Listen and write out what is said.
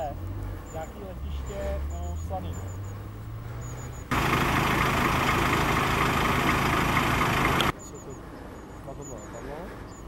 E, F. Jaký letiště no, Slaný? Co to? Padlo, padlo.